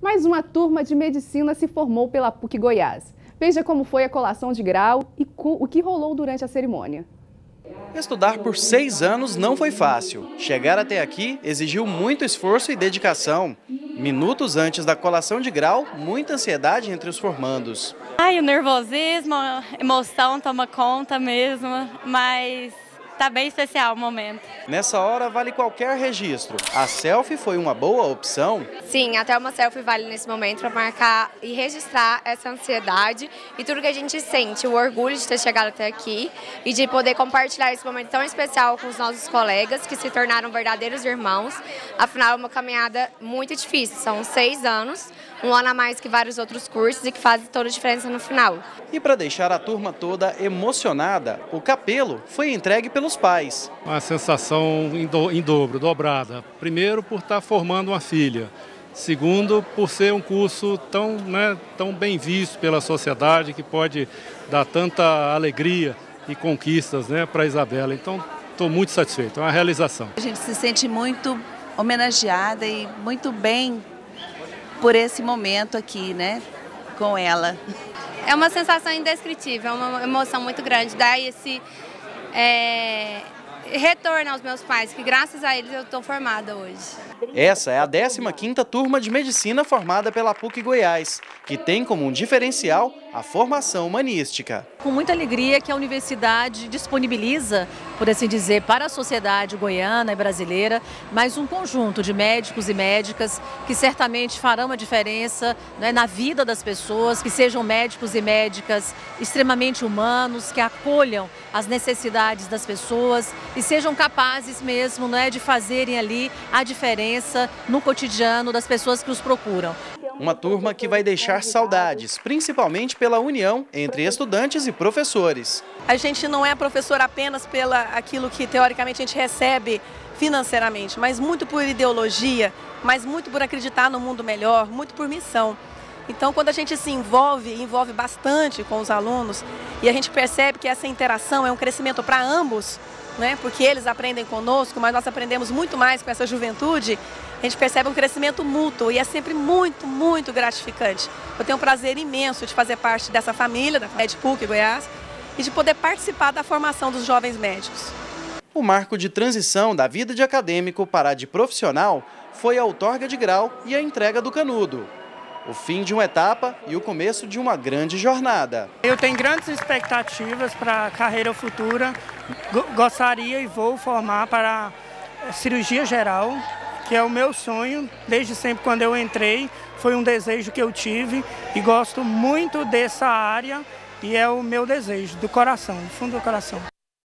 Mais uma turma de medicina se formou pela PUC Goiás. Veja como foi a colação de grau e o que rolou durante a cerimônia. Estudar por seis anos não foi fácil. Chegar até aqui exigiu muito esforço e dedicação. Minutos antes da colação de grau, muita ansiedade entre os formandos. Ai, o nervosismo, a emoção toma conta mesmo, mas tá bem especial o momento. Nessa hora vale qualquer registro. A selfie foi uma boa opção? Sim, até uma selfie vale nesse momento para marcar e registrar essa ansiedade e tudo que a gente sente, o orgulho de ter chegado até aqui e de poder compartilhar esse momento tão especial com os nossos colegas que se tornaram verdadeiros irmãos. Afinal, é uma caminhada muito difícil, são seis anos, um ano a mais que vários outros cursos e que faz toda a diferença no final. E para deixar a turma toda emocionada, o capelo foi entregue pelos pais. Uma sensação em, do, em dobro, dobrada. Primeiro, por estar formando uma filha. Segundo, por ser um curso tão, né, tão bem visto pela sociedade, que pode dar tanta alegria e conquistas né, para a Isabela. Então, estou muito satisfeito, é uma realização. A gente se sente muito homenageada e muito bem por esse momento aqui, né, com ela. É uma sensação indescritível, é uma emoção muito grande, dar esse é, retorno aos meus pais, que graças a eles eu estou formada hoje. Essa é a 15ª turma de Medicina formada pela PUC Goiás, que tem como um diferencial a formação humanística. Com muita alegria que a universidade disponibiliza, por assim dizer, para a sociedade goiana e brasileira, mais um conjunto de médicos e médicas que certamente farão a diferença né, na vida das pessoas, que sejam médicos e médicas extremamente humanos, que acolham as necessidades das pessoas e sejam capazes mesmo né, de fazerem ali a diferença no cotidiano das pessoas que os procuram. Uma turma que vai deixar saudades, principalmente pela união entre estudantes e professores. A gente não é professor apenas pela aquilo que teoricamente a gente recebe financeiramente, mas muito por ideologia, mas muito por acreditar no mundo melhor, muito por missão. Então, quando a gente se envolve, envolve bastante com os alunos, e a gente percebe que essa interação é um crescimento para ambos, né? porque eles aprendem conosco, mas nós aprendemos muito mais com essa juventude, a gente percebe um crescimento mútuo e é sempre muito, muito gratificante. Eu tenho um prazer imenso de fazer parte dessa família, da PUC Goiás, e de poder participar da formação dos jovens médicos. O marco de transição da vida de acadêmico para a de profissional foi a outorga de grau e a entrega do canudo. O fim de uma etapa e o começo de uma grande jornada. Eu tenho grandes expectativas para a carreira futura. Gostaria e vou formar para cirurgia geral, que é o meu sonho, desde sempre quando eu entrei, foi um desejo que eu tive e gosto muito dessa área e é o meu desejo, do coração, do fundo do coração.